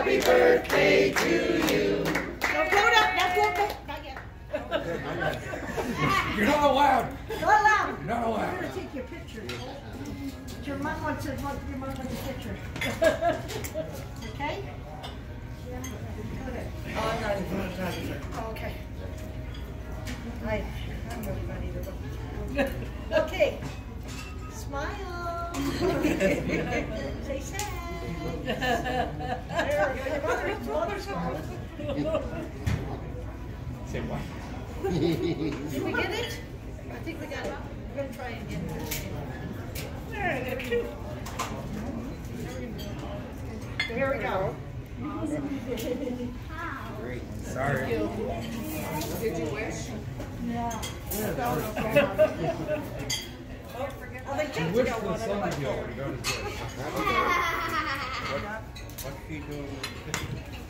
Happy birthday to you. No, hold up. That's not the, not yet. You're not allowed. Not allowed. Not allowed. I'm going to take your picture. Your mom wants to, your mom wants a picture. okay? Okay. Oh, I got it. Oh, okay. Hi. I'm really ready to go. okay. Smile. Say what? Did we get it? I think we got it. We're gonna try and get it. There, we go. Great. Sorry. Did you wish? Yeah. Oh, they She just wished the sun to be over to go to church. What's she doing?